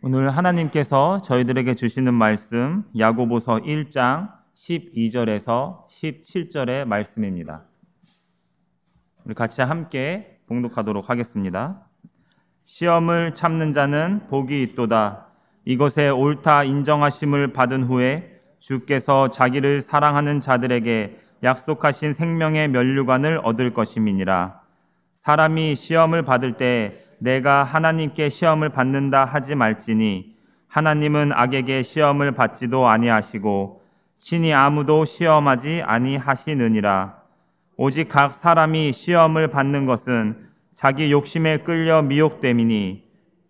오늘 하나님께서 저희들에게 주시는 말씀 야고보서 1장 12절에서 17절의 말씀입니다. 우리 같이 함께 봉독하도록 하겠습니다. 시험을 참는 자는 복이 있도다. 이것에 옳다 인정하심을 받은 후에 주께서 자기를 사랑하는 자들에게 약속하신 생명의 면류관을 얻을 것임이니라. 사람이 시험을 받을 때 내가 하나님께 시험을 받는다 하지 말지니 하나님은 악에게 시험을 받지도 아니하시고 친히 아무도 시험하지 아니하시느니라. 오직 각 사람이 시험을 받는 것은 자기 욕심에 끌려 미혹됨이니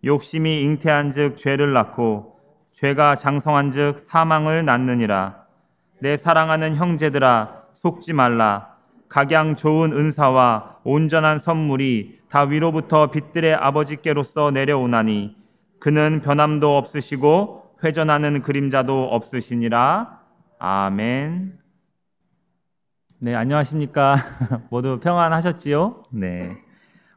욕심이 잉태한즉 죄를 낳고 죄가 장성한즉 사망을 낳느니라. 내 사랑하는 형제들아 속지 말라 각양 좋은 은사와 온전한 선물이 다 위로부터 빛들의 아버지께로서 내려오나니 그는 변함도 없으시고 회전하는 그림자도 없으시니라. 아멘. 네, 안녕하십니까. 모두 평안하셨지요? 네.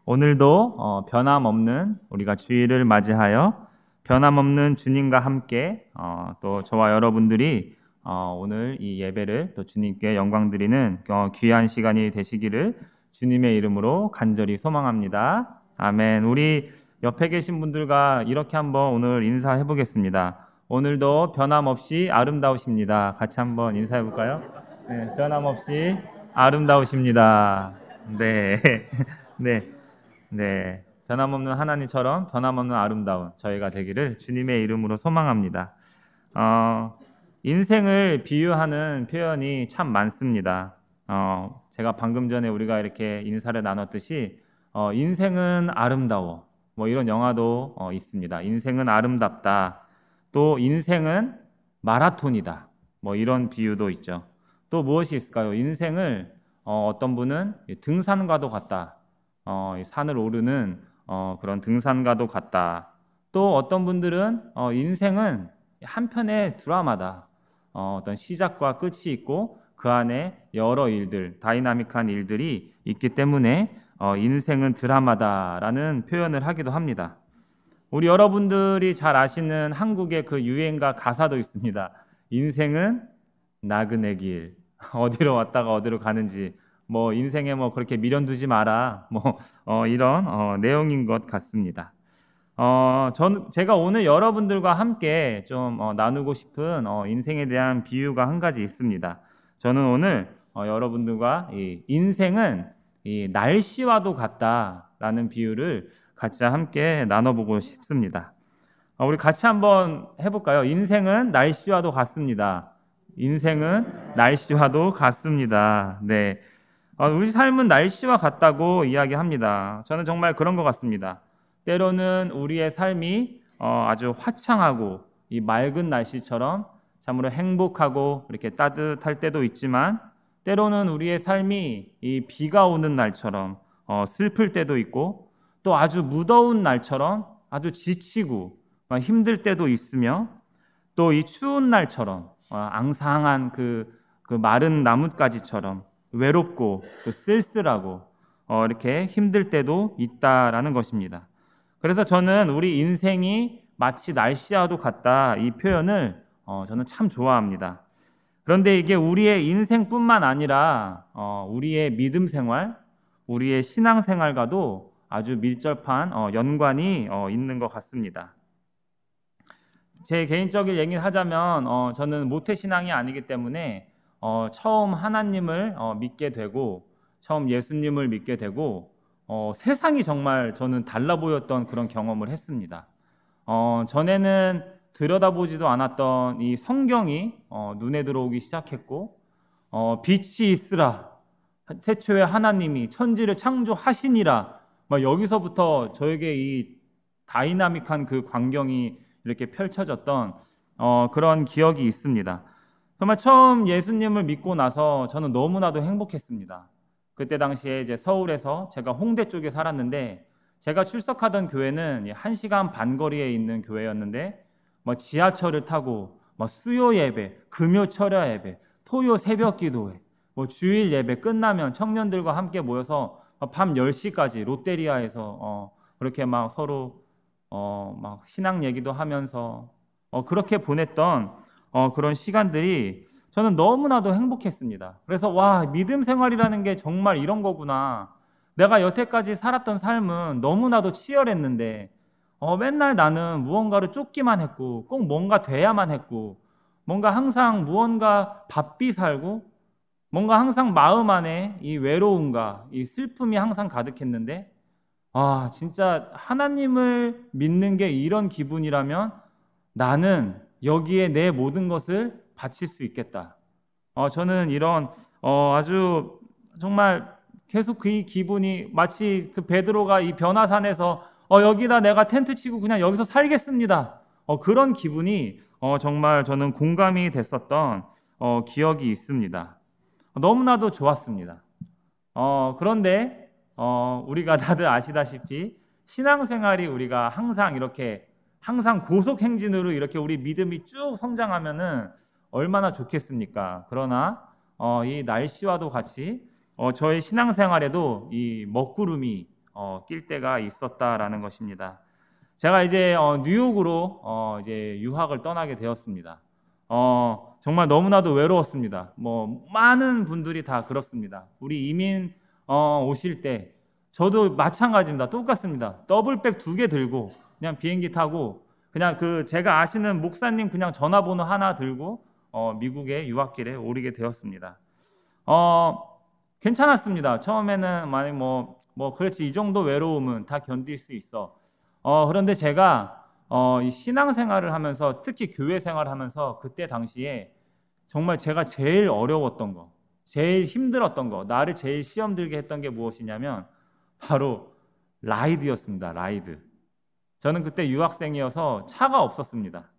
오늘도 어, 변함없는 우리가 주일을 맞이하여 변함없는 주님과 함께 어, 또 저와 여러분들이 어, 오늘 이 예배를 또 주님께 영광 드리는 어, 귀한 시간이 되시기를 주님의 이름으로 간절히 소망합니다. 아멘. 우리 옆에 계신 분들과 이렇게 한번 오늘 인사해 보겠습니다. 오늘도 변함없이 아름다우십니다. 같이 한번 인사해 볼까요? 네, 변함없이 아름다우십니다. 네. 네. 네. 변함없는 하나님처럼 변함없는 아름다운 저희가 되기를 주님의 이름으로 소망합니다. 어, 인생을 비유하는 표현이 참 많습니다. 어, 제가 방금 전에 우리가 이렇게 인사를 나눴듯이 어, 인생은 아름다워. 뭐 이런 영화도 어, 있습니다. 인생은 아름답다. 또 인생은 마라톤이다. 뭐 이런 비유도 있죠. 또 무엇이 있을까요? 인생을 어, 떤 분은 등산과도 같다. 어, 산을 오르는 어, 그런 등산과도 같다. 또 어떤 분들은 어, 인생은 한편의 드라마다. 어, 어떤 시작과 끝이 있고 그 안에 여러 일들, 다이나믹한 일들이 있기 때문에 어, 인생은 드라마다라는 표현을 하기도 합니다. 우리 여러분들이 잘 아시는 한국의 그 유행가 가사도 있습니다. 인생은 나그네 길. 어디로 왔다가 어디로 가는지 뭐 인생에 뭐 그렇게 미련 두지 마라. 뭐 어, 이런 어, 내용인 것 같습니다. 어, 전 제가 오늘 여러분들과 함께 좀 어, 나누고 싶은 어, 인생에 대한 비유가 한 가지 있습니다. 저는 오늘 어, 여러분들과 이 인생은 이 날씨와도 같다라는 비유를 같이 함께 나눠보고 싶습니다. 어, 우리 같이 한번 해볼까요? 인생은 날씨와도 같습니다. 인생은 날씨와도 같습니다. 네. 어, 우리 삶은 날씨와 같다고 이야기합니다. 저는 정말 그런 것 같습니다. 때로는 우리의 삶이 어, 아주 화창하고 이 맑은 날씨처럼 참으로 행복하고 이렇게 따뜻할 때도 있지만 때로는 우리의 삶이 이 비가 오는 날처럼 어, 슬플 때도 있고 또 아주 무더운 날처럼 아주 지치고 힘들 때도 있으며 또 이 추운 날처럼 어, 앙상한 그, 그 마른 나뭇가지처럼 외롭고 또 쓸쓸하고 어, 이렇게 힘들 때도 있다라는 것입니다. 그래서 저는 우리 인생이 마치 날씨와도 같다 이 표현을 어, 저는 참 좋아합니다. 그런데 이게 우리의 인생뿐만 아니라 어, 우리의 믿음 생활, 우리의 신앙 생활과도 아주 밀접한 어, 연관이 어, 있는 것 같습니다. 제 개인적인 얘기를 하자면 어, 저는 모태 신앙이 아니기 때문에 어, 처음 하나님을 어, 믿게 되고 처음 예수님을 믿게 되고 어, 세상이 정말 저는 달라 보였던 그런 경험을 했습니다. 어, 전에는 들여다보지도 않았던 이 성경이 어, 눈에 들어오기 시작했고 어, 빛이 있으라 태초에 하나님이 천지를 창조하시니라 막 여기서부터 저에게 이 다이나믹한 그 광경이 이렇게 펼쳐졌던 어, 그런 기억이 있습니다. 정말 처음 예수님을 믿고 나서 저는 너무나도 행복했습니다. 그때 당시에 이제 서울에서 제가 홍대 쪽에 살았는데 제가 출석하던 교회는 1시간 반 거리에 있는 교회였는데 뭐 지하철을 타고 뭐 수요 예배, 금요 철야 예배, 토요 새벽 기도회, 뭐 주일 예배 끝나면 청년들과 함께 모여서 밤 10시까지 롯데리아에서 어 그렇게 막 서로 어, 막 신앙 얘기도 하면서 어, 그렇게 보냈던 어, 그런 시간들이 저는 너무나도 행복했습니다. 그래서 와 믿음 생활이라는 게 정말 이런 거구나. 내가 여태까지 살았던 삶은 너무나도 치열했는데 어, 맨날 나는 무언가를 쫓기만 했고 꼭 뭔가 돼야만 했고 뭔가 항상 무언가 바삐 살고 뭔가 항상 마음 안에 이 외로움과 이 슬픔이 항상 가득했는데 아 진짜 하나님을 믿는 게 이런 기분이라면 나는 여기에 내 모든 것을 바칠 수 있겠다. 어, 저는 이런 어, 아주 정말 계속 그 기분이 마치 그 베드로가 이 변화산에서 어, 여기다 내가 텐트 치고 그냥 여기서 살겠습니다. 어, 그런 기분이 어, 정말 저는 공감이 됐었던 어, 기억이 있습니다. 너무나도 좋았습니다. 어, 그런데 어, 우리가 다들 아시다시피 신앙생활이 우리가 항상 이렇게 항상 고속 행진으로 이렇게 우리 믿음이 쭉 성장하면은 얼마나 좋겠습니까? 그러나 어, 이 날씨와도 같이 어, 저의 신앙생활에도 이 먹구름이 어, 낄 때가 있었다라는 것입니다. 제가 이제 어, 뉴욕으로 어, 이제 유학을 떠나게 되었습니다. 어, 정말 너무나도 외로웠습니다. 뭐 많은 분들이 다 그렇습니다. 우리 이민 어, 오실 때 저도 마찬가지입니다. 똑같습니다. 더블백 두 개 들고 그냥 비행기 타고 그냥 그 제가 아시는 목사님 그냥 전화번호 하나 들고 어, 미국의 유학길에 오르게 되었습니다. 어, 괜찮았습니다. 처음에는 만약 뭐, 뭐, 그렇지, 이 정도 외로움은 다 견딜 수 있어. 어, 그런데 제가 어, 이 신앙 생활을 하면서 특히 교회 생활을 하면서 그때 당시에 정말 제가 제일 어려웠던 거, 제일 힘들었던 거, 나를 제일 시험 들게 했던 게 무엇이냐면 바로 ride였습니다. Ride. 저는 그때 유학생이어서 차가 없었습니다.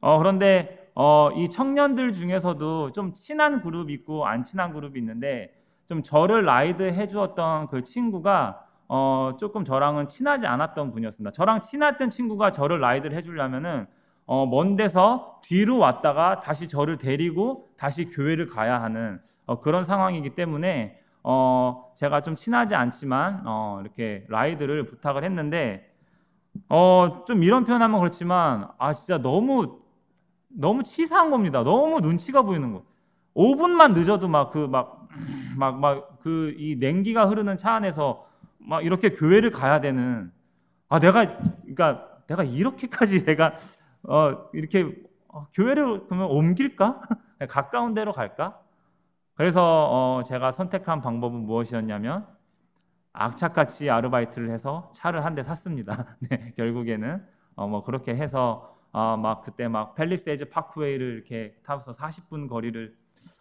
어, 그런데 어, 이 청년들 중에서도 좀 친한 그룹 있고 안 친한 그룹이 있는데 좀 저를 ride 해주었던 그 친구가 어, 조금 저랑은 친하지 않았던 분이었습니다. 저랑 친했던 친구가 저를 ride를 해주려면은 어, 먼 데서 뒤로 왔다가 다시 저를 데리고 다시 교회를 가야 하는 어, 그런 상황이기 때문에 어, 제가 좀 친하지 않지만 어, 이렇게 라이드를 부탁을 했는데 어, 좀 이런 표현하면 그렇지만 아 진짜 너무 너무 치사한 겁니다. 너무 눈치가 보이는 거. 5분만 늦어도 막 그 막 막 막 그 이 냉기가 흐르는 차 안에서 막 이렇게 교회를 가야 되는 아 내가 그러니까 내가 이렇게까지 내가 어 이렇게 어, 교회를 그러면 옮길까? 가까운 데로 갈까? 그래서 어 제가 선택한 방법은 무엇이었냐면 악착같이 아르바이트를 해서 차를 한 대 샀습니다. 네, 결국에는 어 뭐 그렇게 해서 아, 막 그때 막 펠리세이즈 파크웨이를 이렇게 타서 40분 거리를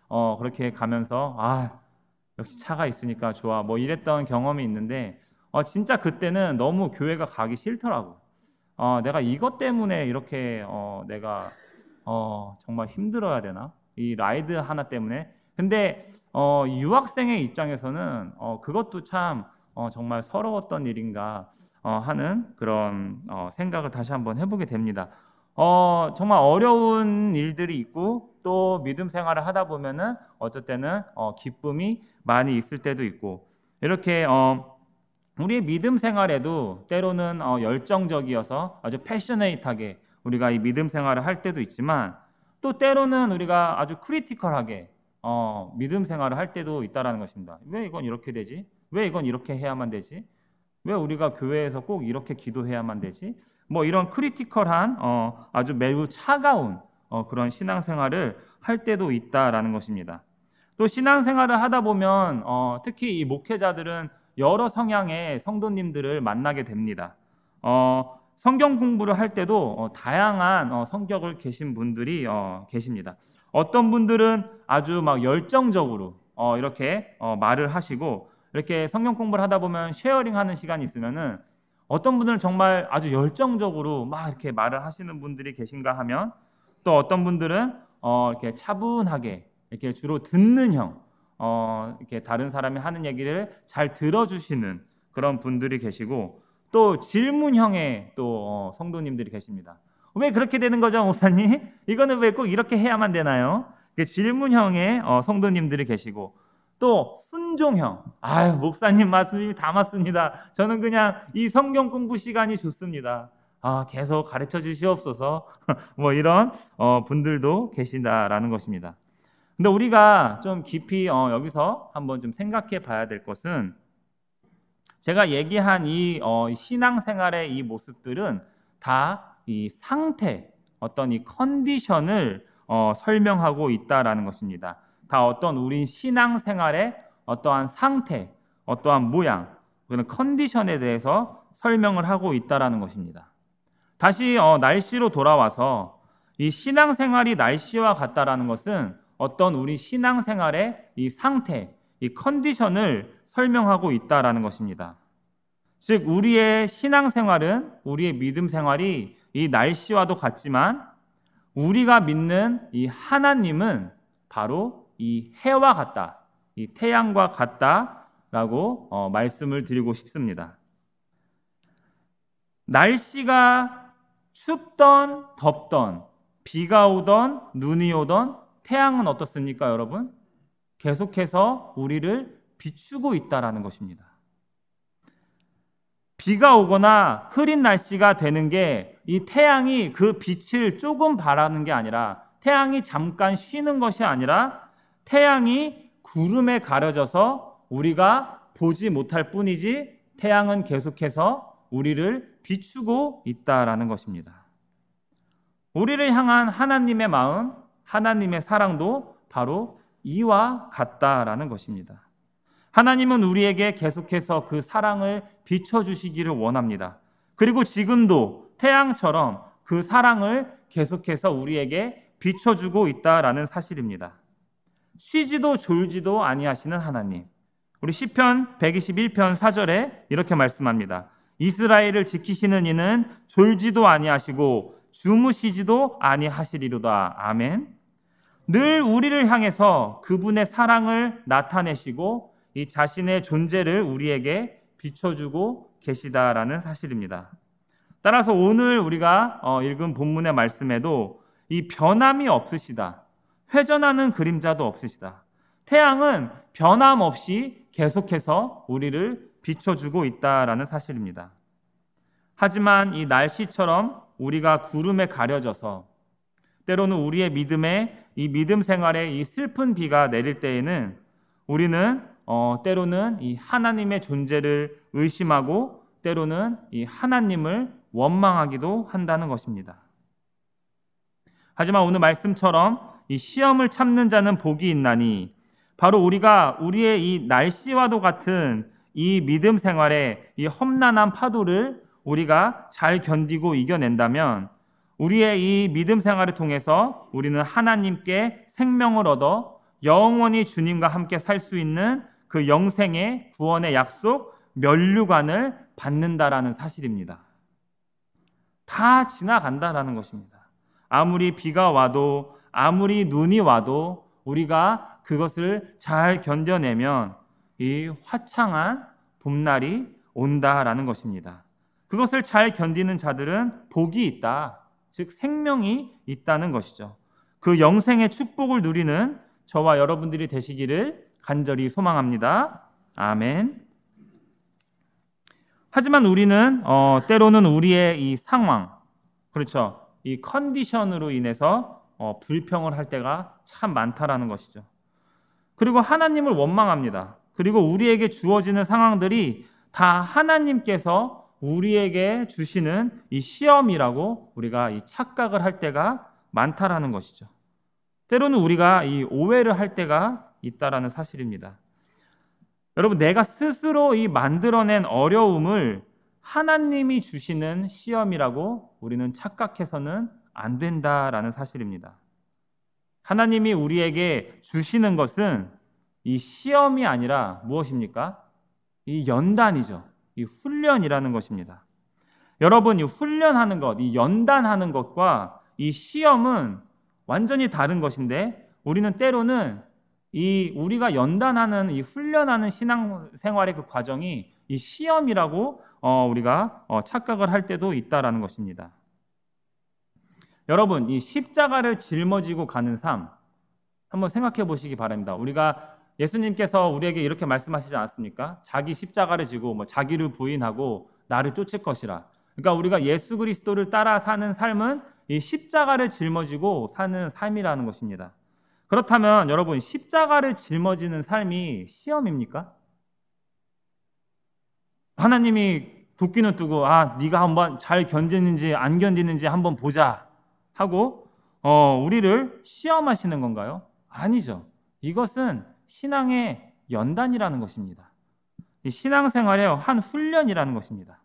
어, 그렇게 가면서 아, 역시 차가 있으니까 좋아. 뭐 이랬던 경험이 있는데 어, 진짜 그때는 너무 교회가 가기 싫더라고. 어, 내가 이것 때문에 이렇게 어, 내가 어, 정말 힘들어야 되나? 이 라이드 하나 때문에. 근데 어, 유학생의 입장에서는 어, 그것도 참 어, 정말 서러웠던 일인가 어, 하는 그런 어, 생각을 다시 한번 해보게 됩니다. 어, 정말 어려운 일들이 있고 또 믿음 생활을 하다 보면은 어쩔 때는 어, 기쁨이 많이 있을 때도 있고 이렇게 어, 우리의 믿음 생활에도 때로는 어, 열정적이어서 아주 passionate하게 우리가 이 믿음 생활을 할 때도 있지만 또 때로는 우리가 아주 critical하게 어, 믿음 생활을 할 때도 있다라는 것입니다. 왜 이건 이렇게 되지? 왜 이건 이렇게 해야만 되지? 왜 우리가 교회에서 꼭 이렇게 기도해야만 되지? 뭐 이런 critical한 어, 아주 매우 차가운 어, 그런 신앙생활을 할 때도 있다라는 것입니다. 또 신앙생활을 하다 보면 어, 특히 이 목회자들은 여러 성향의 성도님들을 만나게 됩니다. 어, 성경 공부를 할 때도 어, 다양한 어, 성격을 계신 분들이 어, 계십니다. 어떤 분들은 아주 막 열정적으로 어, 이렇게 어, 말을 하시고 이렇게 성경 공부를 하다 보면 쉐어링하는 시간이 있으면은 어떤 분들은 정말 아주 열정적으로 막 이렇게 말을 하시는 분들이 계신가 하면 또 어떤 분들은 어 이렇게 차분하게 이렇게 주로 듣는 형, 어 이렇게 다른 사람이 하는 얘기를 잘 들어주시는 그런 분들이 계시고 또 질문형의 또 어, 성도님들이 계십니다. 왜 그렇게 되는 거죠, 목사님? 이거는 왜 꼭 이렇게 해야만 되나요? 질문형의 어, 성도님들이 계시고 또 순종형. 아유, 목사님 말씀이 다 맞습니다. 저는 그냥 이 성경 공부 시간이 좋습니다. 아, 계속 가르쳐 주시옵소서. 뭐 이런 어, 분들도 계신다라는 것입니다. 근데 우리가 좀 깊이 어, 여기서 한번 좀 생각해 봐야 될 것은 제가 얘기한 이 어, 신앙생활의 이 모습들은 다 이 상태, 어떤 이 컨디션을 어, 설명하고 있다라는 것입니다. 다 어떤 우리 신앙생활의 어떠한 상태, 어떠한 모양, 그런 컨디션에 대해서 설명을 하고 있다라는 것입니다. 다시 어, 날씨로 돌아와서 이 신앙생활이 날씨와 같다라는 것은 어떤 우리 신앙생활의 이 상태, 이 컨디션을 설명하고 있다라는 것입니다. 즉 우리의 신앙생활은 우리의 믿음 생활이 이 날씨와도 같지만 우리가 믿는 이 하나님은 바로 이 해와 같다, 이 태양과 같다라고 어, 말씀을 드리고 싶습니다. 날씨가 춥던 덥던 비가 오던 눈이 오던 태양은 어떻습니까, 여러분? 계속해서 우리를 비추고 있다라는 것입니다. 비가 오거나 흐린 날씨가 되는 게 이 태양이 그 빛을 조금 바라는 게 아니라 태양이 잠깐 쉬는 것이 아니라 태양이 구름에 가려져서 우리가 보지 못할 뿐이지 태양은 계속해서 우리를 비추고 있다라는 것입니다. 우리를 향한 하나님의 마음, 하나님의 사랑도 바로 이와 같다라는 것입니다. 하나님은 우리에게 계속해서 그 사랑을 비춰주시기를 원합니다. 그리고 지금도 태양처럼 그 사랑을 계속해서 우리에게 비춰주고 있다라는 사실입니다. 쉬지도 졸지도 아니하시는 하나님. 우리 시편 121편 4절에 이렇게 말씀합니다. 이스라엘을 지키시는 이는 졸지도 아니하시고 주무시지도 아니하시리로다. 아멘. 늘 우리를 향해서 그분의 사랑을 나타내시고 이 자신의 존재를 우리에게 비춰주고 계시다라는 사실입니다. 따라서 오늘 우리가 어, 읽은 본문의 말씀에도 이 변함이 없으시다. 회전하는 그림자도 없으시다. 태양은 변함없이 계속해서 우리를 비춰주고 있다라는 사실입니다. 하지만 이 날씨처럼 우리가 구름에 가려져서 때로는 우리의 믿음에 이 믿음 생활에 이 슬픈 비가 내릴 때에는 우리는 어, 때로는 이 하나님의 존재를 의심하고 때로는 이 하나님을 원망하기도 한다는 것입니다. 하지만 오늘 말씀처럼 이 시험을 참는 자는 복이 있나니 바로 우리가 우리의 이 날씨와도 같은 이 믿음 생활의 이 험난한 파도를 우리가 잘 견디고 이겨낸다면 우리의 이 믿음 생활을 통해서 우리는 하나님께 생명을 얻어 영원히 주님과 함께 살 수 있는 그 영생의 구원의 약속 면류관을 받는다라는 사실입니다. 다 지나간다라는 것입니다. 아무리 비가 와도 아무리 눈이 와도 우리가 그것을 잘 견뎌내면 이 화창한 봄날이 온다라는 것입니다. 그것을 잘 견디는 자들은 복이 있다. 즉 생명이 있다는 것이죠. 그 영생의 축복을 누리는 저와 여러분들이 되시기를 간절히 소망합니다. 아멘. 하지만 우리는 어, 때로는 우리의 이 상황, 그렇죠, 이 컨디션으로 인해서 어, 불평을 할 때가 참 많다라는 것이죠. 그리고 하나님을 원망합니다. 그리고 우리에게 주어지는 상황들이 다 하나님께서 우리에게 주시는 이 시험이라고 우리가 이 착각을 할 때가 많다라는 것이죠. 때로는 우리가 이 오해를 할 때가 있다라는 사실입니다. 여러분, 내가 스스로 이 만들어낸 어려움을 하나님이 주시는 시험이라고 우리는 착각해서는 안 된다라는 사실입니다. 하나님이 우리에게 주시는 것은 이 시험이 아니라 무엇입니까? 이 연단이죠. 이 훈련이라는 것입니다. 여러분, 이 훈련하는 것, 이 연단하는 것과 이 시험은 완전히 다른 것인데 우리는 때로는 이 우리가 연단하는 이 훈련하는 신앙 생활의 그 과정이 이 시험이라고 어, 우리가 어, 착각을 할 때도 있다라는 것입니다. 여러분, 이 십자가를 짊어지고 가는 삶 한번 생각해 보시기 바랍니다. 우리가 예수님께서 우리에게 이렇게 말씀하시지 않았습니까? 자기 십자가를 지고 뭐 자기를 부인하고 나를 쫓을 것이라. 그러니까 우리가 예수 그리스도를 따라 사는 삶은 이 십자가를 짊어지고 사는 삶이라는 것입니다. 그렇다면 여러분 십자가를 짊어지는 삶이 시험입니까? 하나님이 도끼는 뜨고 아 네가 한번 잘 견디는지 안 견디는지 한번 보자 하고 어, 우리를 시험하시는 건가요? 아니죠. 이것은 신앙의 연단이라는 것입니다. 이 신앙생활의 한 훈련이라는 것입니다.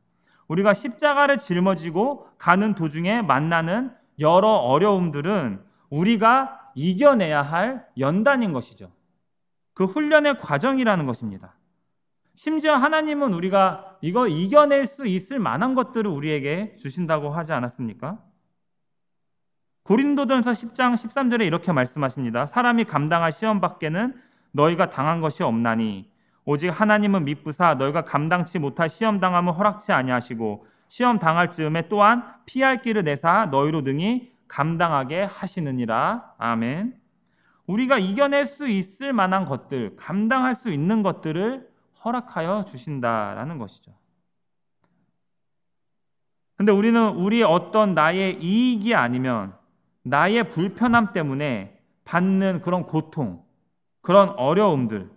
우리가 십자가를 짊어지고 가는 도중에 만나는 여러 어려움들은 우리가 이겨내야 할 연단인 것이죠. 그 훈련의 과정이라는 것입니다. 심지어 하나님은 우리가 이거 이겨낼 수 있을 만한 것들을 우리에게 주신다고 하지 않았습니까? 고린도전서 10장 13절에 이렇게 말씀하십니다. 사람이 감당할 시험 밖에는 너희가 당한 것이 없나니 오직 하나님은 미쁘사 너희가 감당치 못할 시험 당함을 허락치 아니하시고 시험 당할 즈음에 또한 피할 길을 내사 너희로 등이 감당하게 하시느니라. 아멘. 우리가 이겨낼 수 있을 만한 것들, 감당할 수 있는 것들을 허락하여 주신다라는 것이죠. 근데 우리는 우리 어떤 나의 이익이 아니면 나의 불편함 때문에 받는 그런 고통, 그런 어려움들.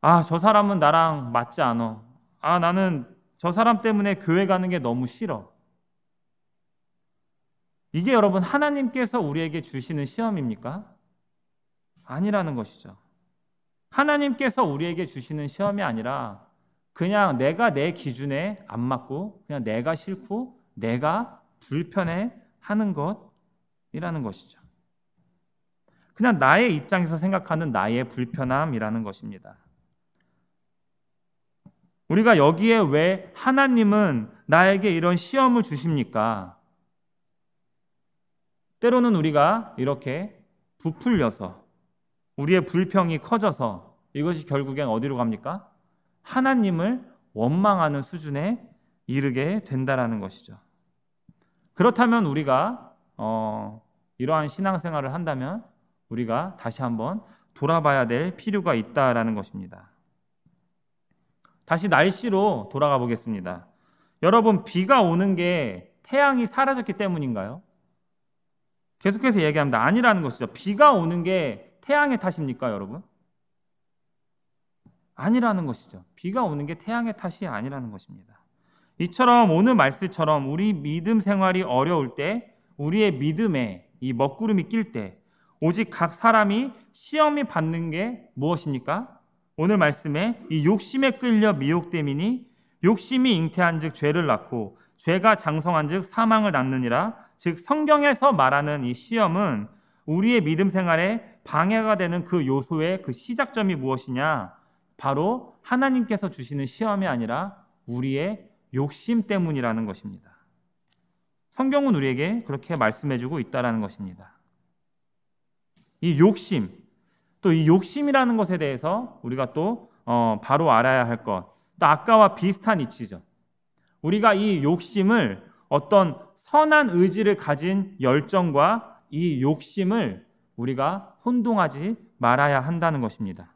아, 저 사람은 나랑 맞지 않아. 아, 나는 저 사람 때문에 교회 가는 게 너무 싫어. 이게 여러분 하나님께서 우리에게 주시는 시험입니까? 아니라는 것이죠. 하나님께서 우리에게 주시는 시험이 아니라 그냥 내가 내 기준에 안 맞고 그냥 내가 싫고 내가 불편해 하는 것 이라는 것이죠. 그냥 나의 입장에서 생각하는 나의 불편함이라는 것입니다. 우리가 여기에 왜 하나님은 나에게 이런 시험을 주십니까? 때로는 우리가 이렇게 부풀려서 우리의 불평이 커져서 이것이 결국엔 어디로 갑니까? 하나님을 원망하는 수준에 이르게 된다라는 것이죠. 그렇다면 우리가 어, 이러한 신앙생활을 한다면 우리가 다시 한번 돌아봐야 될 필요가 있다라는 것입니다. 다시 날씨로 돌아가 보겠습니다. 여러분 비가 오는 게 태양이 사라졌기 때문인가요? 계속해서 얘기합니다. 아니라는 것이죠. 비가 오는 게 태양의 탓입니까, 여러분? 아니라는 것이죠. 비가 오는 게 태양의 탓이 아니라는 것입니다. 이처럼 오늘 말씀처럼 우리 믿음 생활이 어려울 때 우리의 믿음에 이 먹구름이 낄 때 오직 각 사람이 시험이 받는 게 무엇입니까? 오늘 말씀에 이 욕심에 끌려 미혹됨이니 욕심이 잉태한즉 죄를 낳고 죄가 장성한즉 사망을 낳느니라 즉 성경에서 말하는 이 시험은 우리의 믿음 생활에 방해가 되는 그 요소의 그 시작점이 무엇이냐? 바로 하나님께서 주시는 시험이 아니라 우리의 욕심 때문이라는 것입니다. 성경은 우리에게 그렇게 말씀해주고 있다라는 것입니다. 이 욕심, 또 이 욕심이라는 것에 대해서 우리가 또 어, 바로 알아야 할 것, 또 아까와 비슷한 이치죠. 우리가 이 욕심을 어떤 선한 의지를 가진 열정과 이 욕심을 우리가 혼동하지 말아야 한다는 것입니다.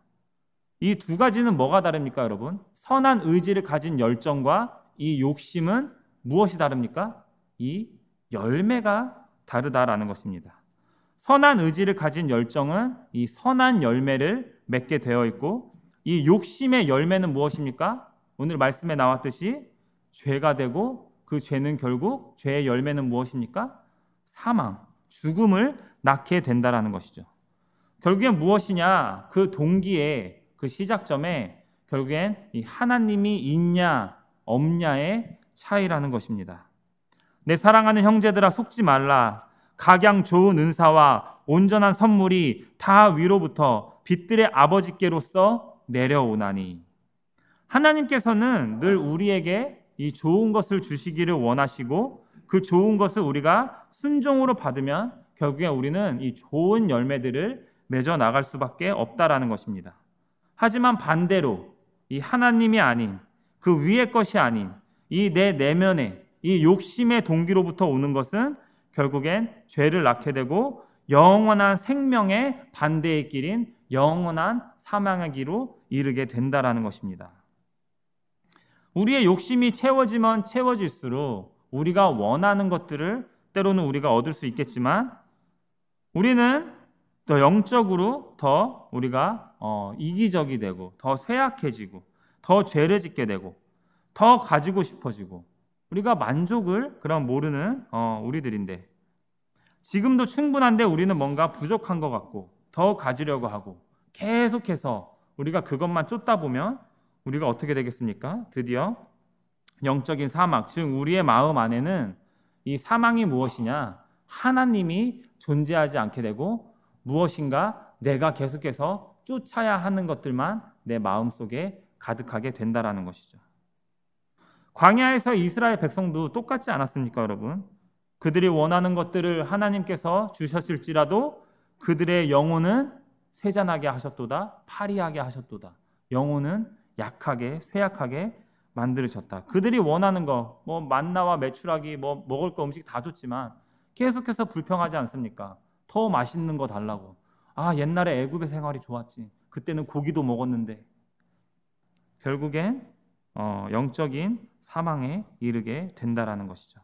이 두 가지는 뭐가 다릅니까, 여러분? 선한 의지를 가진 열정과 이 욕심은 무엇이 다릅니까? 이 열매가 다르다라는 것입니다. 선한 의지를 가진 열정은 이 선한 열매를 맺게 되어 있고 이 욕심의 열매는 무엇입니까? 오늘 말씀에 나왔듯이 죄가 되고 그 죄는 결국 죄의 열매는 무엇입니까? 사망, 죽음을 낳게 된다라는 것이죠. 결국엔 무엇이냐? 그 동기에 그 시작점에 결국엔 이 하나님이 있냐 없냐의 차이라는 것입니다. 내 사랑하는 형제들아 속지 말라. 각양 좋은 은사와 온전한 선물이 다 위로부터 빛들의 아버지께로서 내려오나니. 하나님께서는 늘 우리에게 이 좋은 것을 주시기를 원하시고 그 좋은 것을 우리가 순종으로 받으면 결국에 우리는 이 좋은 열매들을 맺어 나갈 수밖에 없다라는 것입니다. 하지만 반대로 이 하나님이 아닌 그 위의 것이 아닌 이 내 내면의 이 욕심의 동기로부터 오는 것은 결국엔 죄를 낳게 되고 영원한 생명의 반대의 길인 영원한 사망의 길로 이르게 된다라는 것입니다. 우리의 욕심이 채워지면 채워질수록 우리가 원하는 것들을 때로는 우리가 얻을 수 있겠지만 우리는 더 영적으로 더 우리가 어, 이기적이 되고 더 쇠약해지고 더 죄를 짓게 되고 더 가지고 싶어지고 우리가 만족을 그럼 모르는 어, 우리들인데 지금도 충분한데 우리는 뭔가 부족한 것 같고 더 가지려고 하고 계속해서 우리가 그것만 쫓다 보면 우리가 어떻게 되겠습니까? 드디어 영적인 사막, 즉 우리의 마음 안에는 이 사망이 무엇이냐? 하나님이 존재하지 않게 되고 무엇인가 내가 계속해서 쫓아야 하는 것들만 내 마음 속에 가득하게 된다라는 것이죠. 광야에서 이스라엘 백성도 똑같지 않았습니까, 여러분? 그들이 원하는 것들을 하나님께서 주셨을지라도 그들의 영혼은 쇠잔하게 하셨도다, 파리하게 하셨도다. 영혼은 약하게, 쇠약하게 만들으셨다. 그들이 원하는 거, 뭐 만나와 매출하기, 뭐 먹을 거 음식 다 좋지만 계속해서 불평하지 않습니까? 더 맛있는 거 달라고. 아 옛날에 애굽의 생활이 좋았지. 그때는 고기도 먹었는데 결국엔 어, 영적인 사망에 이르게 된다라는 것이죠.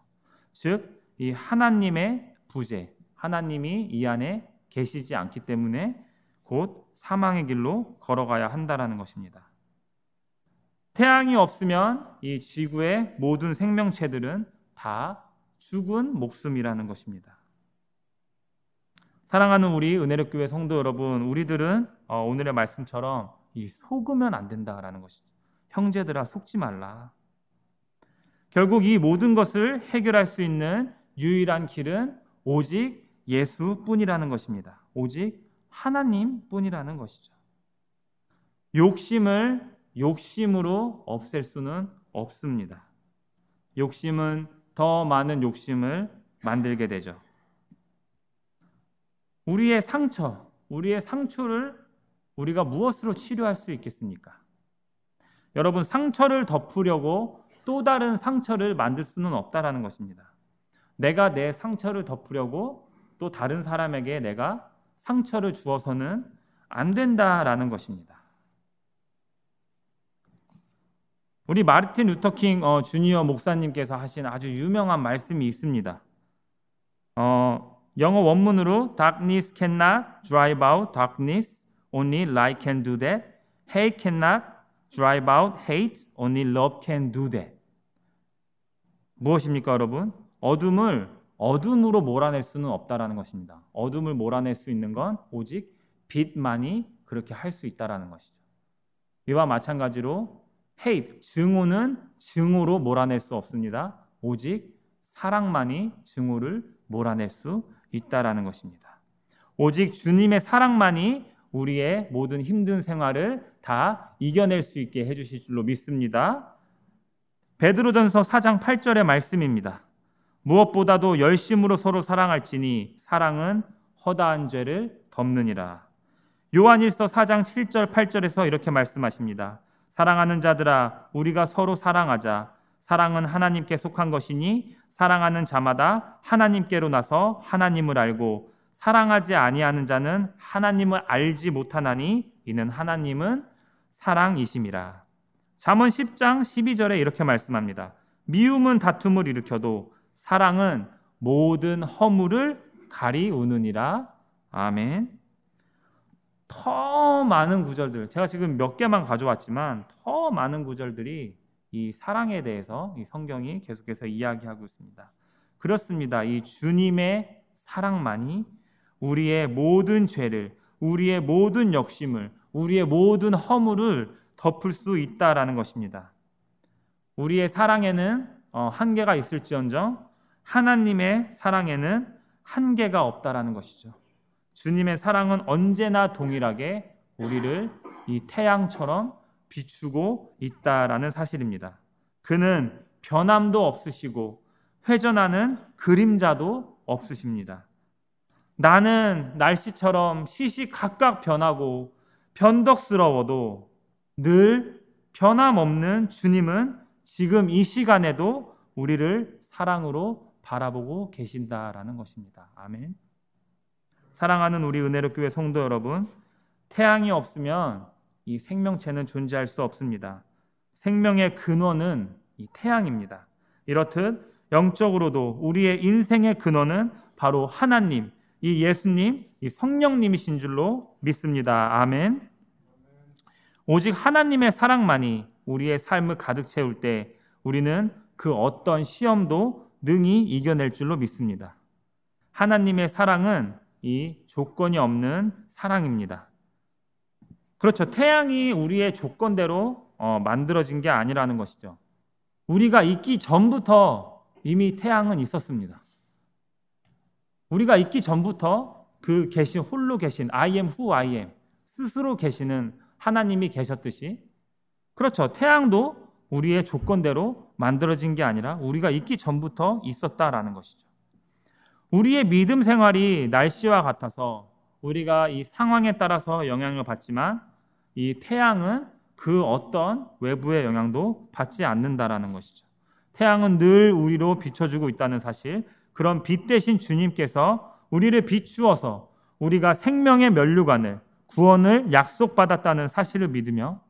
즉, 이 하나님의 부재, 하나님이 이 안에 계시지 않기 때문에 곧 사망의 길로 걸어가야 한다라는 것입니다. 태양이 없으면 이 지구의 모든 생명체들은 다 죽은 목숨이라는 것입니다. 사랑하는 우리 은혜력 교회 성도 여러분, 우리들은 어, 오늘의 말씀처럼 이 속으면 안 된다라는 것이죠. 형제들아 속지 말라. 결국 이 모든 것을 해결할 수 있는 유일한 길은 오직 예수뿐이라는 것입니다. 오직 하나님뿐이라는 것이죠. 욕심을 욕심으로 없앨 수는 없습니다. 욕심은 더 많은 욕심을 만들게 되죠. 우리의 상처, 우리의 상처를 우리가 무엇으로 치료할 수 있겠습니까? 여러분, 상처를 덮으려고 또 다른 상처를 만들 수는 없다라는 것입니다. 내가 내 상처를 덮으려고 또 다른 사람에게 내가 상처를 주어서는 안 된다라는 것입니다. 우리 마르틴 루터킹 어, 주니어 목사님께서 하신 아주 유명한 말씀이 있습니다. 어, 영어 원문으로 darkness cannot drive out darkness, only light can do that. Hate cannot drive out hate, only love can do that. 무엇입니까, 여러분? 어둠을 어둠으로 몰아낼 수는 없다라는 것입니다. 어둠을 몰아낼 수 있는 건 오직 빛만이 그렇게 할 수 있다라는 것이죠. 이와 마찬가지로 hate 증오는 증오로 몰아낼 수 없습니다. 오직 사랑만이 증오를 몰아낼 수 있다라는 것입니다. 오직 주님의 사랑만이 우리의 모든 힘든 생활을 다 이겨낼 수 있게 해 주실 줄로 믿습니다. 베드로전서 4장 8절의 말씀입니다. 무엇보다도 열심으로 서로 사랑할지니 사랑은 허다한 죄를 덮느니라. 요한일서 4장 7절 8절에서 이렇게 말씀하십니다. 사랑하는 자들아 우리가 서로 사랑하자. 사랑은 하나님께 속한 것이니 사랑하는 자마다 하나님께로 나서 하나님을 알고 사랑하지 아니하는 자는 하나님을 알지 못하나니 이는 하나님은 사랑이심이라. 잠언 10장 12절에 이렇게 말씀합니다. 미움은 다툼을 일으켜도 사랑은 모든 허물을 가리우느니라. 아멘. 더 많은 구절들, 제가 지금 몇 개만 가져왔지만 더 많은 구절들이 이 사랑에 대해서 이 성경이 계속해서 이야기하고 있습니다. 그렇습니다. 이 주님의 사랑만이 우리의 모든 죄를, 우리의 모든 욕심을, 우리의 모든 허물을 덮을 수 있다라는 것입니다. 우리의 사랑에는 어, 한계가 있을지언정 하나님의 사랑에는 한계가 없다라는 것이죠. 주님의 사랑은 언제나 동일하게 우리를 이 태양처럼 비추고 있다라는 사실입니다. 그는 변함도 없으시고 회전하는 그림자도 없으십니다. 나는 날씨처럼 시시각각 변하고 변덕스러워도 늘 변함없는 주님은 지금 이 시간에도 우리를 사랑으로 바라보고 계신다라는 것입니다. 아멘. 사랑하는 우리 은혜로 교회 성도 여러분, 태양이 없으면 이 생명체는 존재할 수 없습니다. 생명의 근원은 이 태양입니다. 이렇듯 영적으로도 우리의 인생의 근원은 바로 하나님, 이 예수님, 이 성령님이신 줄로 믿습니다. 아멘. 오직 하나님의 사랑만이 우리의 삶을 가득 채울 때 우리는 그 어떤 시험도 능히 이겨낼 줄로 믿습니다. 하나님의 사랑은 이 조건이 없는 사랑입니다. 그렇죠. 태양이 우리의 조건대로 어, 만들어진 게 아니라는 것이죠. 우리가 있기 전부터 이미 태양은 있었습니다. 우리가 있기 전부터 그 계신 홀로 계신 I am who I am 스스로 계시는 하나님이 계셨듯이 그렇죠. 태양도 우리의 조건대로 만들어진 게 아니라 우리가 있기 전부터 있었다라는 것이죠. 우리의 믿음 생활이 날씨와 같아서 우리가 이 상황에 따라서 영향을 받지만 이 태양은 그 어떤 외부의 영향도 받지 않는다라는 것이죠. 태양은 늘 우리로 비춰주고 있다는 사실, 그런 빛 대신 주님께서 우리를 비추어서 우리가 생명의 면류관을 구원을 약속받았다는 사실을 믿으며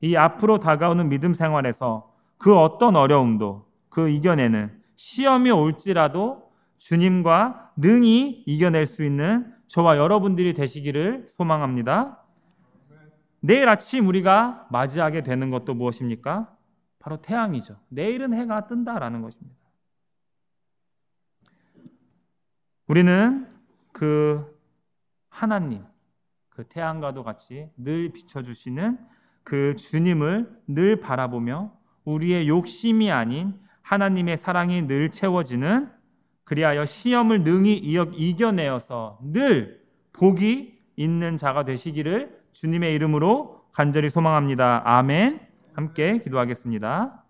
이 앞으로 다가오는 믿음 생활에서 그 어떤 어려움도 그 이겨내는 시험이 올지라도 주님과 능히 이겨낼 수 있는 저와 여러분들이 되시기를 소망합니다. 내일 아침 우리가 맞이하게 되는 것도 무엇입니까? 바로 태양이죠. 내일은 해가 뜬다라는 것입니다. 우리는 그 하나님, 그 태양과도 같이 늘 비춰주시는 그 주님을 늘 바라보며 우리의 욕심이 아닌 하나님의 사랑이 늘 채워지는 그리하여 시험을 능히 이겨내어서 늘 복이 있는 자가 되시기를 주님의 이름으로 간절히 소망합니다. 아멘. 함께 기도하겠습니다.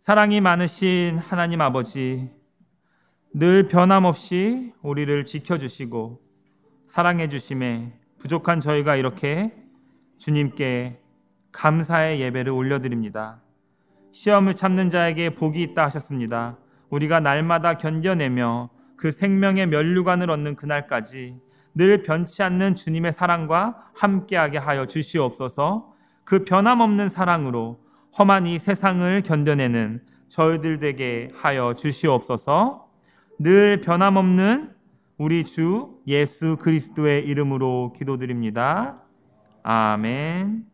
사랑이 많으신 하나님 아버지, 늘 변함없이 우리를 지켜주시고 사랑해 주심에 부족한 저희가 이렇게 주님께 감사의 예배를 올려드립니다. 시험을 참는 자에게 복이 있다 하셨습니다. 우리가 날마다 견뎌내며 그 생명의 면류관을 얻는 그날까지 늘 변치 않는 주님의 사랑과 함께하게 하여 주시옵소서. 그 변함없는 사랑으로 험한 이 세상을 견뎌내는 저희들 되게 하여 주시옵소서. 늘 변함없는 우리 주 예수 그리스도의 이름으로 기도드립니다. 아멘.